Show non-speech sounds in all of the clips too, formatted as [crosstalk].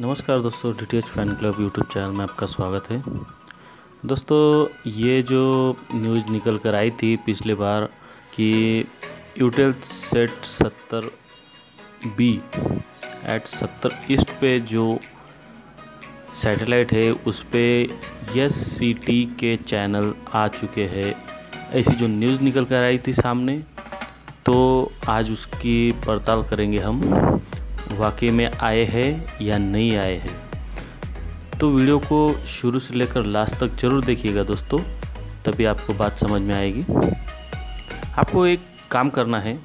नमस्कार दोस्तों DTH fan club YouTube channel में आपका स्वागत है। दोस्तों, ये जो न्यूज़ निकल कर आई थी पिछले बार कि यूटेल सेट सत्तर बी एट सत्तर ईस्ट पे जो सैटेलाइट है, उस पर एस सी टी के चैनल आ चुके हैं। ऐसी जो न्यूज़ निकल कर आई थी सामने तो आज उसकी पड़ताल करेंगे हम। वाकई में आए हैं या नहीं आए हैं। तो वीडियो को शुरू से लेकर लास्ट तक ज़रूर देखिएगा दोस्तों, तभी आपको बात समझ में आएगी। आपको एक काम करना है।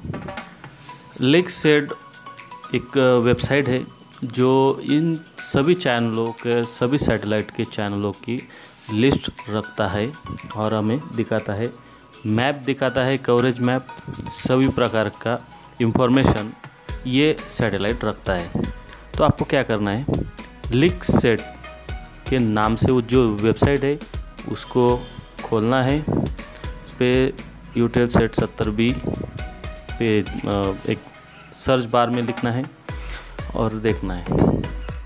लेक सेड एक वेबसाइट है जो इन सभी चैनलों के, सभी सैटेलाइट के चैनलों की लिस्ट रखता है और हमें दिखाता है। मैप दिखाता है, कवरेज मैप, सभी प्रकार का इंफॉर्मेशन। ये सैटेलाइट रखता है। तो आपको क्या करना है? लिक सेट के नाम से वो जो वेबसाइट है, उसको खोलना है। उस पर यूटेल सेट सत्तर बी पे एक सर्च बार में लिखना है और देखना है।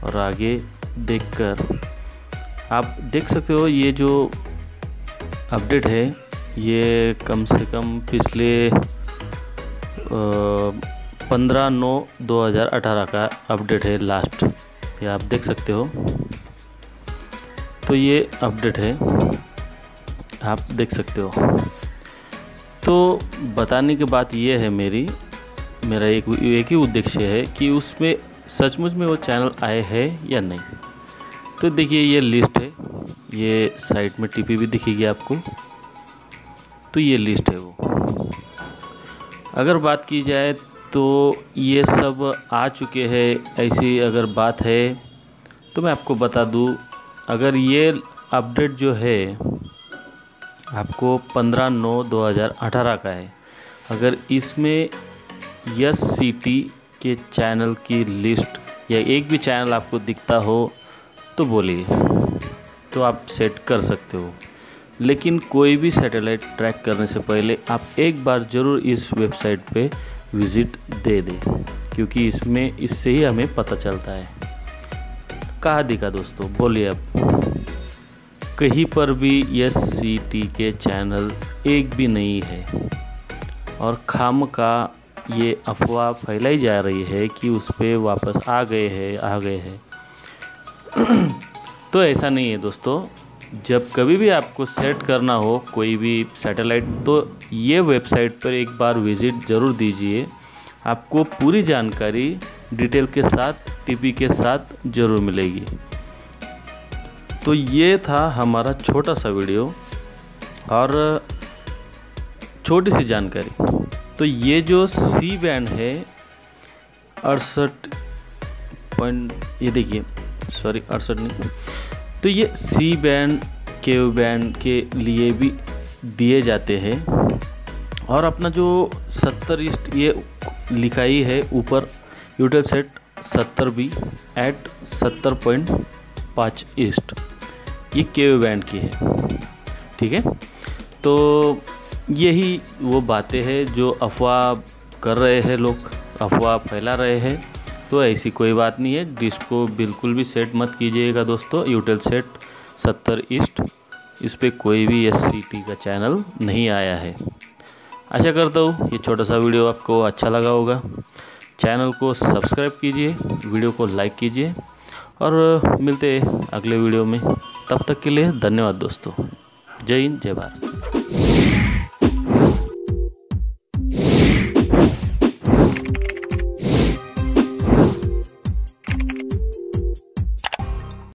और आगे देखकर आप देख सकते हो ये जो अपडेट है, ये कम से कम पिछले पंद्रह नौ दो हज़ार अठारह का अपडेट है लास्ट ये आप देख सकते हो। तो ये अपडेट है। आप देख सकते हो। तो बताने की बात ये है मेरी, मेरा एक एक ही उद्देश्य है कि उसमें सचमुच में वो चैनल आए हैं या नहीं। तो देखिए ये लिस्ट है। ये साइट में टीपी भी दिखेगी आपको। तो ये लिस्ट है वो। अगर बात की जाए तो ये सब आ चुके हैं, ऐसी अगर बात है तो मैं आपको बता दूँ, अगर ये अपडेट जो है आपको पंद्रह नौ दो हज़ार अठारह का है, अगर इसमें यस सी के चैनल की लिस्ट या एक भी चैनल आपको दिखता हो तो बोलिए तो आप सेट कर सकते हो। लेकिन कोई भी सैटेलाइट ट्रैक करने से पहले आप एक बार ज़रूर इस वेबसाइट पे विज़िट दे दें, क्योंकि इसमें, इससे ही हमें पता चलता है। कहा दिखा दोस्तों, बोलिए अब। कहीं पर भी एस सी टी के चैनल एक भी नहीं है, और खाम का ये अफवाह फैलाई जा रही है कि उस पर वापस आ गए हैं, आ गए हैं। [clears throat] तो ऐसा नहीं है दोस्तों। जब कभी भी आपको सेट करना हो कोई भी सैटेलाइट तो ये वेबसाइट पर एक बार विज़िट ज़रूर दीजिए। आपको पूरी जानकारी डिटेल के साथ, टीपी के साथ ज़रूर मिलेगी। तो ये था हमारा छोटा सा वीडियो और छोटी सी जानकारी। तो ये जो सी बैंड है, अड़सठ पॉइंट, ये देखिए, सॉरी, अड़सठ नहीं तो ये सी बैंड के बैंड के लिए भी दिए जाते हैं। और अपना जो सत्तर ईस्ट ये लिखाई है, ऊपर यूटेल सेट सत्तर बी एट सत्तर पॉइंट पाँच ईस्ट। ये के बैंड की है, ठीक है? तो यही वो बातें हैं जो अफवाह कर रहे हैं लोग, अफवाह फैला रहे हैं। तो ऐसी कोई बात नहीं है। डिस्को बिल्कुल भी सेट मत कीजिएगा दोस्तों। यूटेल सेट सत्तर ईस्ट। इस पर कोई भी एससीटी का चैनल नहीं आया है। आशा करता हूँ ये छोटा सा वीडियो आपको अच्छा लगा होगा। चैनल को सब्सक्राइब कीजिए, वीडियो को लाइक कीजिए और मिलते हैं अगले वीडियो में। तब तक के लिए धन्यवाद दोस्तों। जय हिंद, जय भारत।